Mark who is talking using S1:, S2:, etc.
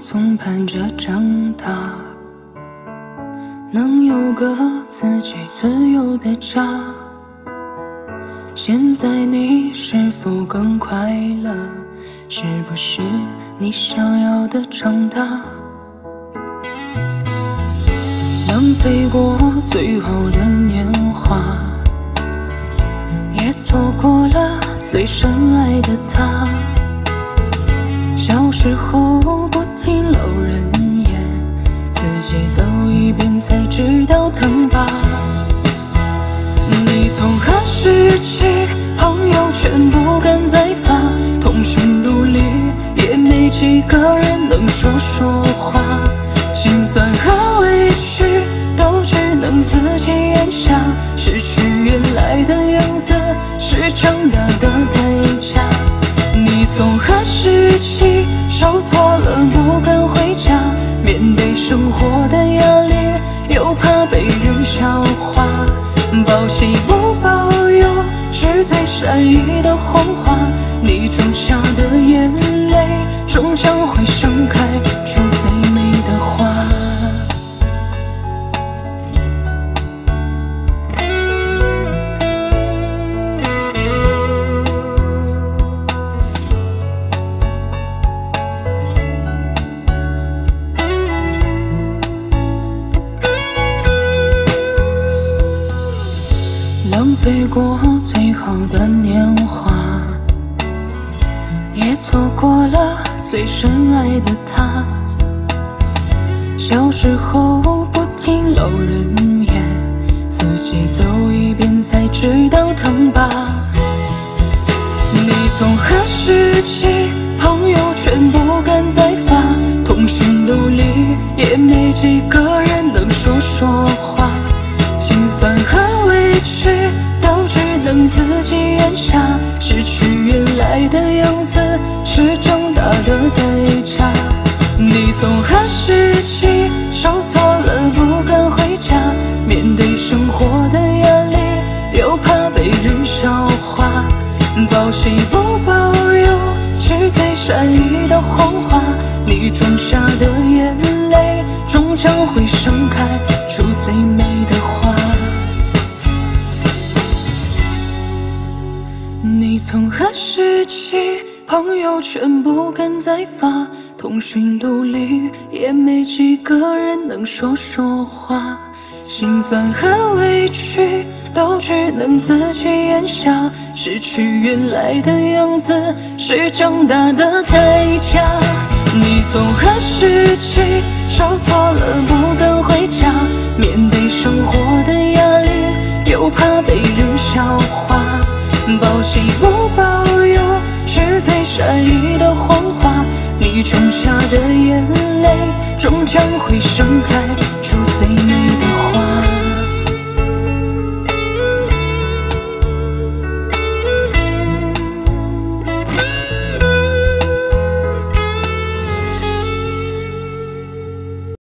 S1: 总盼着长大，能有个自己自由的家。现在你是否更快乐？是不是你想要的长大？浪费过最好的年华，也错过了最深爱的他。小时候不听老人言，自己走一遍才知道疼吧。你从何时起，朋友圈不敢再发，通讯录里也没几个人能说说话，心酸和委屈都只能自己咽下，失去原来的样子是长大的起受挫了不敢回家，面对生活的压力又怕被人笑话，报喜不报忧是最善意的谎话，你种下的浪费过最后的年华，也错过了最深爱的他。小时候不听老人言，自己走一遍才知道疼吧。你从何时起，朋友圈不敢再发，通讯录里也没几个自己咽下，失去原来的样子是长大的代价。你从何时起受挫了不敢回家，面对生活的压力又怕被人笑话，报喜不报忧是最善意的谎话，你种下的眼泪终将会从何时起，朋友圈不敢再发，通讯录里也没几个人能说说话，心酸和委屈都只能自己咽下，失去原来的样子是长大的代价。你从何时起受挫了不敢回家，面对生活的压力又怕被人笑的，眼泪终将会盛开